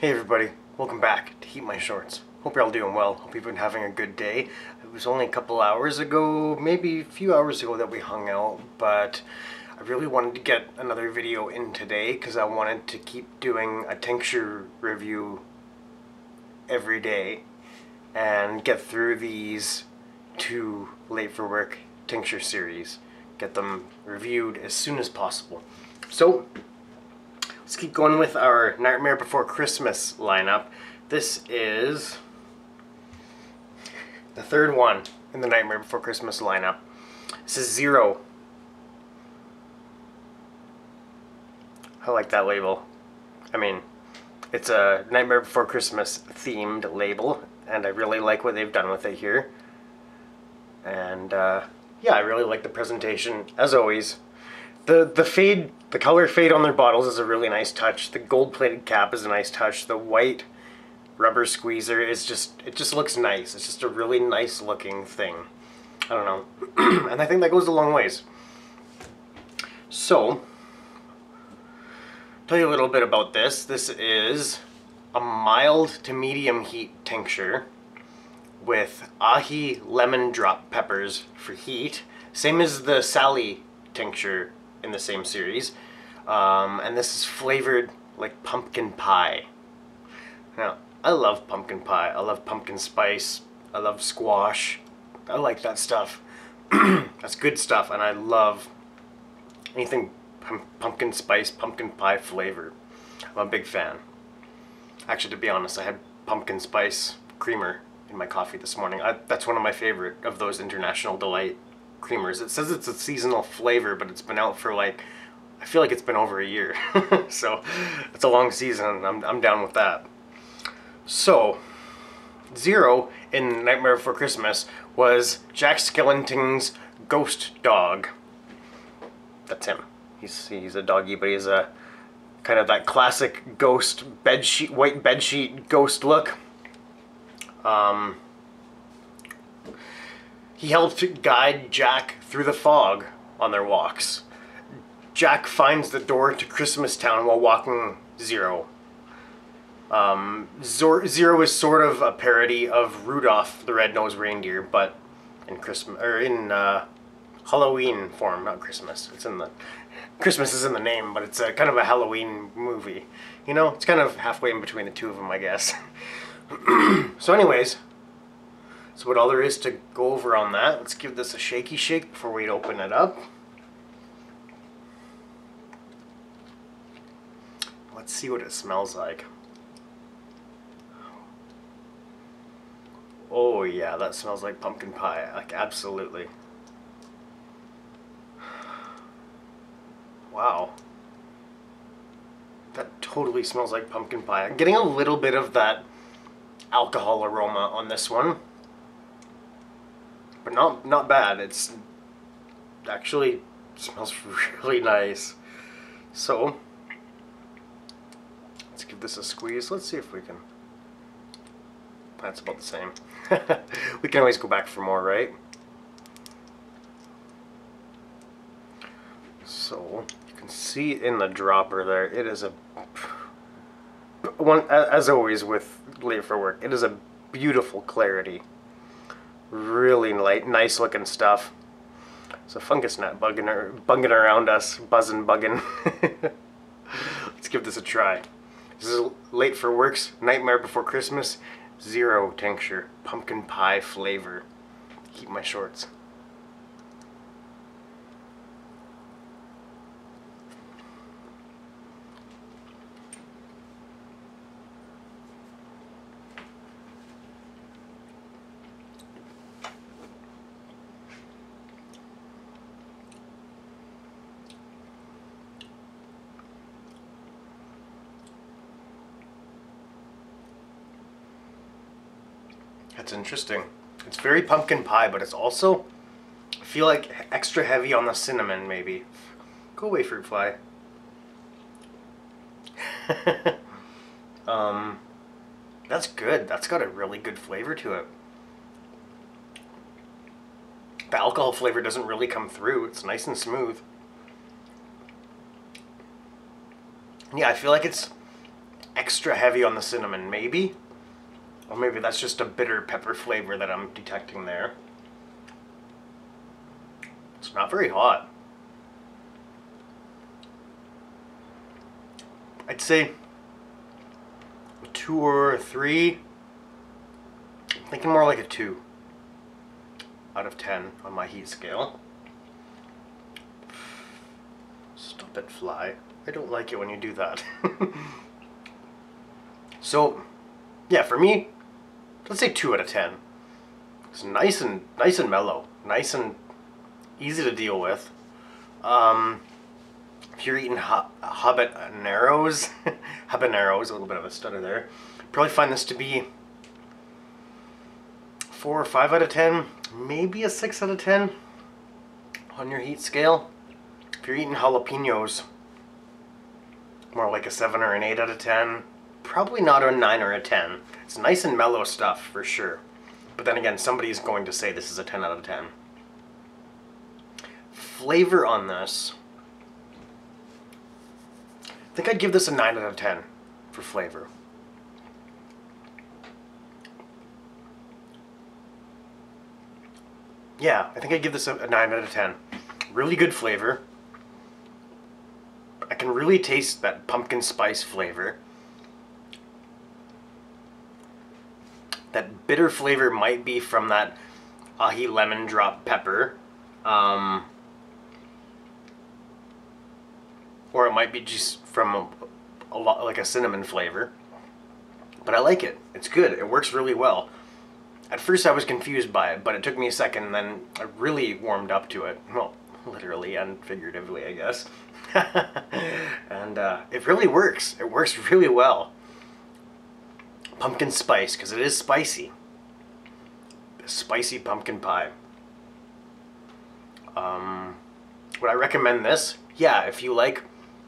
Hey everybody, welcome back to Heat My Shorts. Hope you're all doing well. Hope you've been having a good day. It was only a couple hours ago, maybe a few hours ago that we hung out, but I really wanted to get another video in today because I wanted to keep doing a tincture review every day and get through these two late for work tincture series. Get them reviewed as soon as possible. So, let's keep going with our Nightmare Before Christmas lineup. This is the third one in the Nightmare Before Christmas lineup. This is Zero. I like that label. I mean, it's a Nightmare Before Christmas themed label, and I really like what they've done with it here. And uh, yeah, I really like the presentation, as always. The, the fade, the color fade on their bottles is a really nice touch. The gold plated cap is a nice touch. The white rubber squeezer is just, it just looks nice. It's just a really nice looking thing. I don't know. and I think that goes a long ways. So, tell you a little bit about this. This is a mild to medium heat tincture with aji lemon drop peppers for heat. Same as the Sally tincture in the same series. Um, and this is flavored like pumpkin pie. Now, I love pumpkin pie. I love pumpkin spice. I love squash. I like that stuff. That's good stuff, and I love anything pumpkin spice, pumpkin pie flavor. I'm a big fan. Actually, to be honest, I had pumpkin spice creamer in my coffee this morning. I, that's one of my favorite of those International Delight creamers. It says it's a seasonal flavor, but it's been out for like, I feel like it's been over a year. so it's a long season. I'm, I'm down with that. So, Zero in Nightmare Before Christmas was Jack Skellington's ghost dog. That's him. He's, he's a doggy, but he's a kind of that classic ghost bed sheet, white bed sheet ghost look. Um, he helped guide Jack through the fog on their walks. Jack finds the door to Christmas Town while walking Zero. Um, Zero is sort of a parody of Rudolph the Red-Nosed Reindeer, but in Christmas or in uh, Halloween form, not Christmas. It's in the Christmas is in the name, but it's a kind of a Halloween movie. You know, it's kind of halfway in between the two of them, I guess. so, anyways, so what all there is to go over on that. Let's give this a shaky shake before we open it up. Let's see what it smells like. Oh yeah, that smells like pumpkin pie. Like absolutely. Wow. That totally smells like pumpkin pie. I'm getting a little bit of that alcohol aroma on this one. Not not bad. It's actually smells really nice. So let's give this a squeeze. Let's see if we can that's about the same. we can always go back for more, right? So you can see in the dropper there, it is a one as always with late for work. It is a beautiful clarity, really nice looking stuff. It's a fungus gnat bugging, or, bugging around us, buzzing, bugging. Let's give this a try. This is late for works, Nightmare Before Christmas. Zero tincture, pumpkin pie flavor. Heat my shorts. That's interesting. It's very pumpkin pie, but it's also, I feel like extra heavy on the cinnamon, maybe. Go away, fruit fly. um, that's good. That's got a really good flavor to it. The alcohol flavor doesn't really come through. It's nice and smooth. Yeah, I feel like it's extra heavy on the cinnamon, maybe. Or maybe that's just a bitter pepper flavor that I'm detecting there. It's not very hot. I'd say a two or a three. I'm thinking more like a two out of ten on my heat scale. Stop it, fly. I don't like it when you do that. so, yeah, for me, let's say two out of ten. It's nice and nice and mellow, nice and easy to deal with. Um, if you're eating ha- habaneros, habaneros, a little bit of a stutter there, probably find this to be four or five out of ten, maybe a six out of ten on your heat scale. If you're eating jalapenos, more like a seven or an eight out of ten. Probably not a nine or a ten. It's nice and mellow stuff for sure. But then again, somebody's going to say this is a 10 out of 10. Flavor on this. I think I'd give this a 9 out of 10 for flavor. Yeah, I think I'd give this a, a 9 out of 10. Really good flavor. I can really taste that pumpkin spice flavor. That bitter flavor might be from that aji lemon drop pepper. Um, or it might be just from a, a lot like a cinnamon flavor. But I like it. It's good. It works really well. At first I was confused by it, but it took me a second and then I really warmed up to it. Well, literally and figuratively, I guess. and uh, it really works. It works really well pumpkin spice because it is spicy. Spicy pumpkin pie. Um, would I recommend this? Yeah, if you like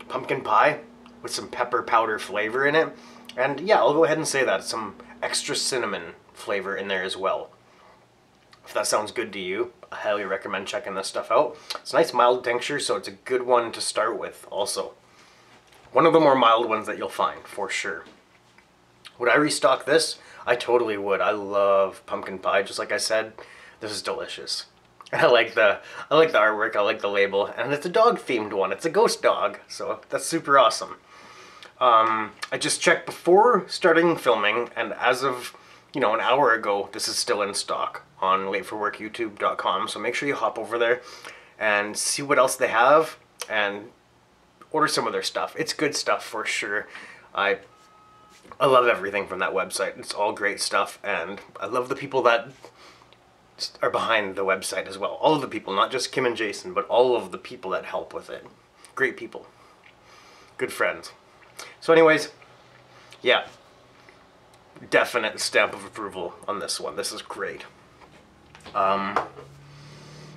pumpkin pie with some pepper powder flavor in it. And yeah, I'll go ahead and say that. Some extra cinnamon flavor in there as well. If that sounds good to you, I highly recommend checking this stuff out. It's a nice mild tincture, so it's a good one to start with also. One of the more mild ones that you'll find, for sure. Would I restock this? I totally would. I love pumpkin pie, just like I said. This is delicious. I like the I like the artwork, I like the label, and it's a dog themed one. It's a ghost dog, so that's super awesome. Um, I just checked before starting filming, and as of you know an hour ago, this is still in stock on lateforworkyoutube.com. So make sure you hop over there and see what else they have and order some of their stuff. It's good stuff for sure. I I love everything from that website. It's all great stuff, and I love the people that are behind the website as well. All of the people, not just Kim and Jason, but all of the people that help with it. Great people. Good friends. So anyways, yeah. Definite stamp of approval on this one. This is great. Um,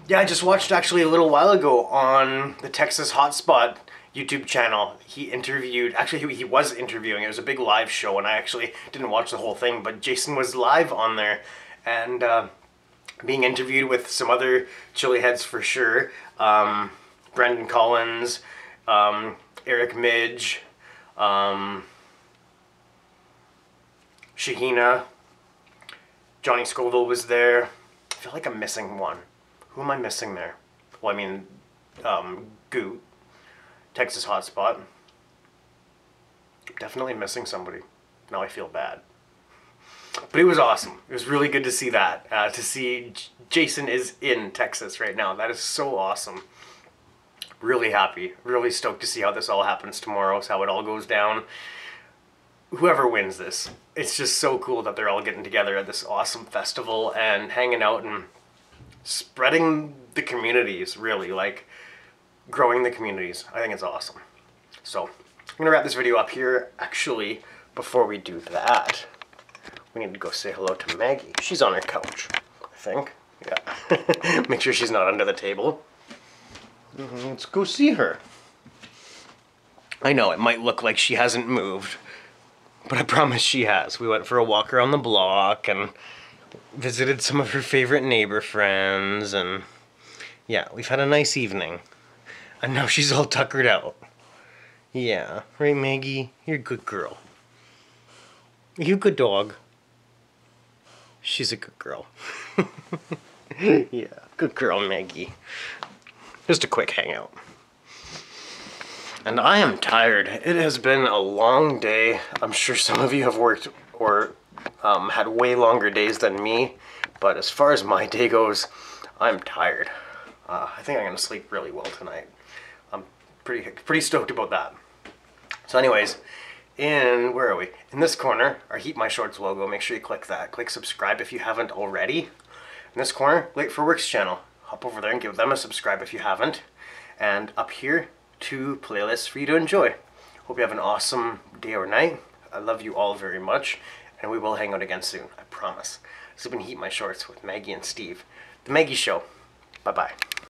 yeah, I just watched actually a little while ago on the Texas Hotspot YouTube channel. He interviewed, actually, he, was interviewing. It was a big live show, and I actually didn't watch the whole thing, but Jason was live on there and uh, being interviewed with some other chili heads for sure. Um, Brendan Collins, um, Eric Midge, um, Shahina, Johnny Scoville was there. I feel like I'm missing one. Who am I missing there? Well, I mean, um, Goot, Texas hotspot. Definitely missing somebody. Now I feel bad. But it was awesome. It was really good to see that. Uh, to see J- Jason is in Texas right now. That is so awesome. Really happy. Really stoked to see how this all happens tomorrow, how it all goes down. Whoever wins this, it's just so cool that they're all getting together at this awesome festival and hanging out and spreading the communities, really. Like, growing the communities. I think it's awesome. So I'm gonna wrap this video up here. Actually, before we do that, we need to go say hello to Maggie. She's on her couch, I think. Yeah. Make sure she's not under the table. Mm-hmm. Let's go see her. I know it might look like she hasn't moved, but I promise she has. We went for a walk around the block and visited some of her favorite neighbor friends and yeah, we've had a nice evening. And now she's all tuckered out. Yeah, right, Maggie? You're a good girl. You good dog. She's a good girl. yeah, good girl, Maggie. Just a quick hangout. And I am tired. It has been a long day. I'm sure some of you have worked or um, had way longer days than me. But as far as my day goes, I'm tired. Uh, I think I'm gonna sleep really well tonight. Pretty pretty stoked about that. So, anyways, in where are we? In this corner, our Heat My Shorts logo. Make sure you click that. Click subscribe if you haven't already. In this corner, Late for Works channel. Hop over there and give them a subscribe if you haven't. And up here, two playlists for you to enjoy. Hope you have an awesome day or night. I love you all very much, and we will hang out again soon. I promise. This has been Heat My Shorts with Maggie and Steve. The Maggie Show. Bye bye.